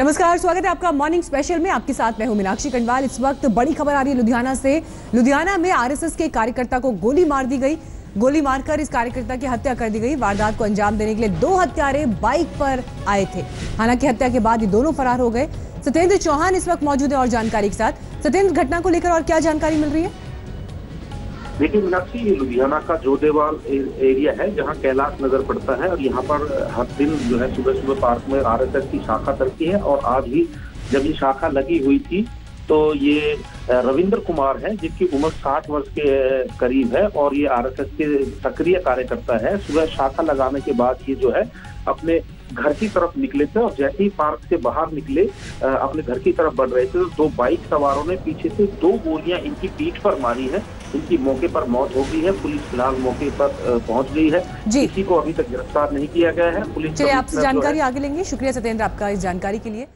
नमस्कार, स्वागत है आपका मॉर्निंग स्पेशल में। आपके साथ मैं हूँ मीनाक्षी कंडवाल। इस वक्त बड़ी खबर आ रही है लुधियाना से। लुधियाना में आरएसएस के कार्यकर्ता को गोली मार दी गई। गोली मारकर इस कार्यकर्ता की हत्या कर दी गई। वारदात को अंजाम देने के लिए दो हत्यारे बाइक पर आए थे। हालाँकि हत्या के बाद ये दोनों फरार हो गए। सत्येंद्र चौहान इस वक्त मौजूद है और जानकारी के साथ। सत्येंद्र, घटना को लेकर और क्या जानकारी मिल रही है? देखिए मीनाक्षी ये लुधियाना का जोदेवाल एरिया है, जहाँ कैलाश नगर पड़ता है और यहाँ पर हर दिन जो है सुबह सुबह पार्क में आरएसएस की शाखा चलती है और आज भी जब ये शाखा लगी हुई थी तो ये रविंद्र कुमार है जिनकी उम्र 60 वर्ष के करीब है और ये आरएसएस के सक्रिय कार्यकर्ता है। सुबह शाखा लगाने के बाद ये जो है अपने घर की तरफ़ निकले थे और जैसे ही पार्क से बाहर निकले अपने घर की तरफ़ बढ़ रहे थे तो दो बाइक सवारों ने पीछे से दो गोलियाँ इनकी पीठ पर मारी है। इनकी मौके पर मौत हो गई है। पुलिस फ़िलहाल मौके पर पहुँच गई है। किसी को अभी तक गिरफ़्तार नहीं किया गया है। पुलिस आपसे जानकारी आगे लेंगे। शुक्रिया सत्येंद्र आपका इस जानकारी के लिए।